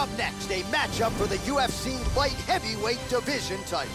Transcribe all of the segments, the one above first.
up next, a matchup for the UFC light heavyweight division title.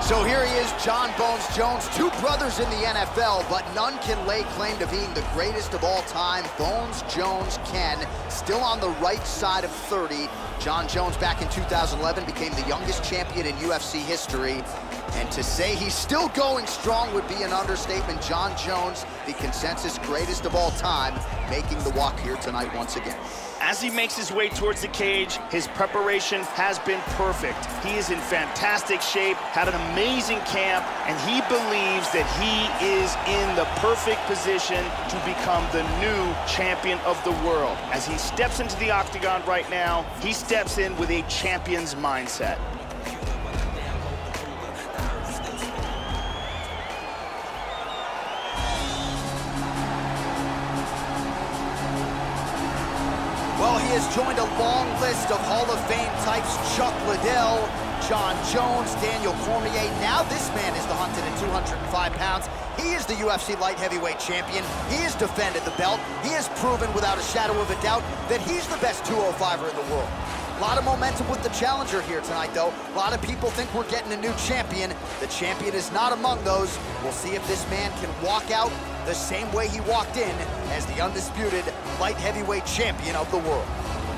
So here he is, Jon Bones Jones, two brothers in the NFL, but none can lay claim to being the greatest of all time. Bones Jones can, still on the right side of 30. Jon Jones back in 2011 became the youngest champion in UFC history. And to say he's still going strong would be an understatement. Jon Jones, the consensus greatest of all time, making the walk here tonight once again. As he makes his way towards the cage, his preparation has been perfect. He is in fantastic shape, had an amazing camp, and he believes that he is in the perfect position to become the new champion of the world. As he steps into the octagon right now, he steps in with a champion's mindset. He has joined a long list of Hall of Fame types, Chuck Liddell, Jon Jones, Daniel Cormier. Now this man is the hunted at 205 pounds. He is the UFC light heavyweight champion. He has defended the belt. He has proven without a shadow of a doubt that he's the best 205er in the world. A lot of momentum with the challenger here tonight, though. A lot of people think we're getting a new champion. The champion is not among those. We'll see if this man can walk out the same way he walked in as the undisputed light heavyweight champion of the world.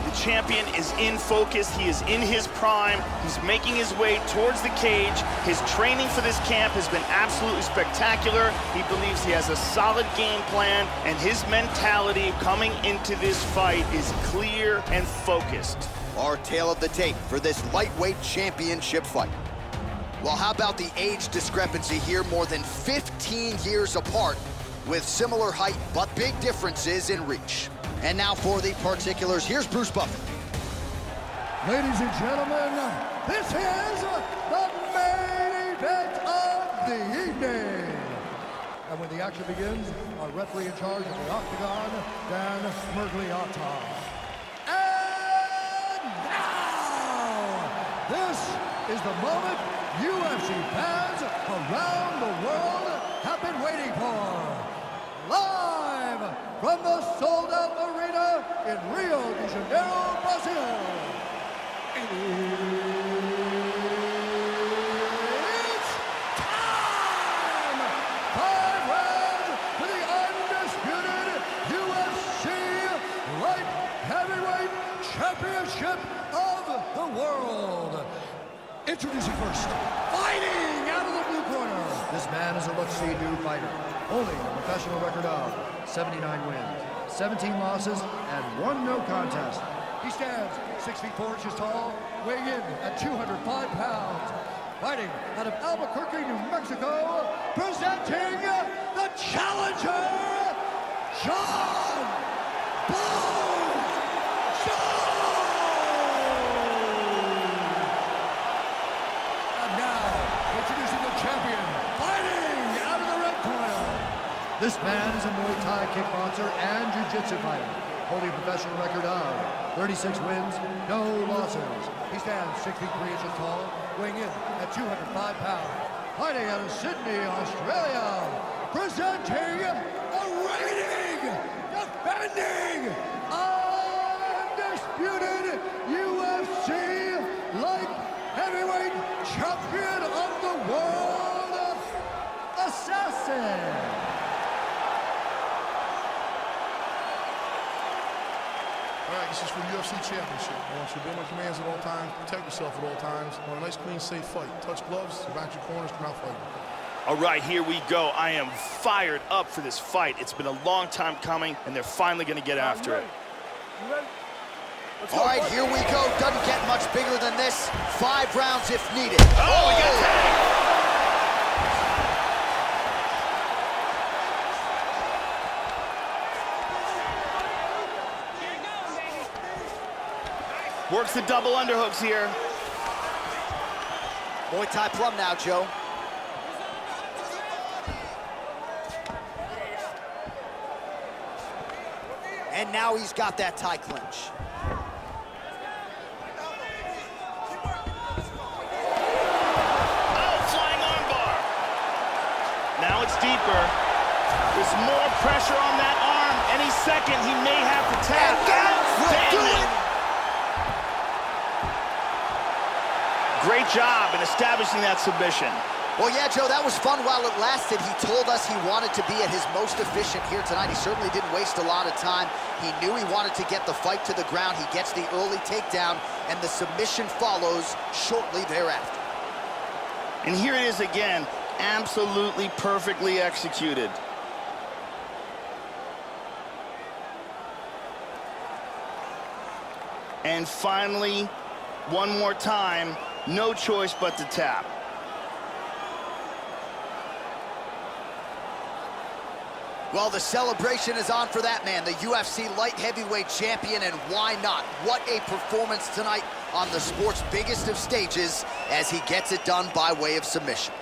The champion is in focus. He is in his prime. He's making his way towards the cage. His training for this camp has been absolutely spectacular. He believes he has a solid game plan, and his mentality coming into this fight is clear and focused. Our tale of the tape for this lightweight championship fight. Well, how about the age discrepancy here? More than 15 years apart with similar height, but big differences in reach. And now for the particulars, here's Bruce Buffer. Ladies and gentlemen, this is the main event of the evening. And when the action begins, our referee in charge of the Octagon, Dan Miragliotta. And now, this is the moment UFC fans around the world have been waiting for. Live from the sold-out arena in Rio de Janeiro, Brazil. It's time! For the undisputed UFC Light Heavyweight Championship of the world. Introducing first, fighting out of the blue corner. This man is a look-see new fighter, holding a professional record of 79 wins, 17 losses, and one no contest. He stands 6 feet 4 inches tall, weighing in at 205 pounds. Fighting out of Albuquerque, New Mexico, presenting the challenger, Jon Bones Jones! And now, introducing the champion, fighting out of the red corner. Man is a Muay Thai kickboxer and jiu-jitsu fighter, holding a professional record of 36 wins, no losses. He stands 6 feet 3 inches tall, weighing in at 205 pounds. Fighting out of Sydney, Australia, presenting the reigning, defending, undisputed UFC light heavyweight champion of the world, Assassin. All right, this is for UFC Championship. I want you to obey my commands at all times, protect yourself at all times. I want a nice, clean, safe fight. Touch gloves, back your corners, come out fighting. All right, here we go. I am fired up for this fight. It's been a long time coming, and they're finally going to get after it. All right, here we go. Doesn't get much bigger than this. Five rounds if needed. Oh, he Works the double underhooks here. Muay Thai plum now, Joe. And now he's got that tie clinch. Oh, flying armbar. Now it's deeper. There's more pressure on that arm. Any second, he may have to tap. Outstanding. Great job in establishing that submission. Well, yeah, Joe, that was fun while it lasted. He told us he wanted to be at his most efficient here tonight. He certainly didn't waste a lot of time. He knew he wanted to get the fight to the ground. He gets the early takedown, and the submission follows shortly thereafter. And here it is again, absolutely perfectly executed. And finally, one more time, no choice but to tap. Well, the celebration is on for that man, the UFC light heavyweight champion, and why not? What a performance tonight on the sport's biggest of stages as he gets it done by way of submission.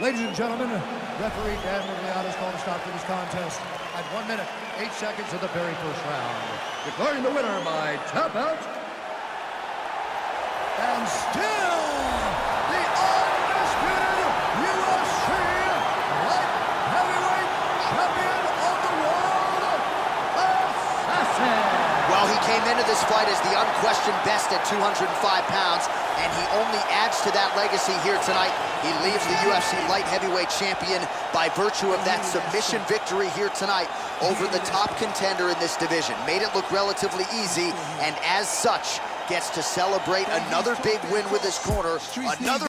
Ladies and gentlemen, referee Dan Miragliotta has called a stop to this contest at one minute, eight seconds of the very first round. Declaring the winner by tap out. And still the undisputed UFC light heavyweight champion of the world, Assassin. Well, he came into this fight as the unquestioned best at 205 pounds, and he only adds to that legacy here tonight. He leaves the UFC light heavyweight champion by virtue of that submission victory here tonight over the top contender in this division. Made it look relatively easy, and as such, gets to celebrate another big win with his corner, another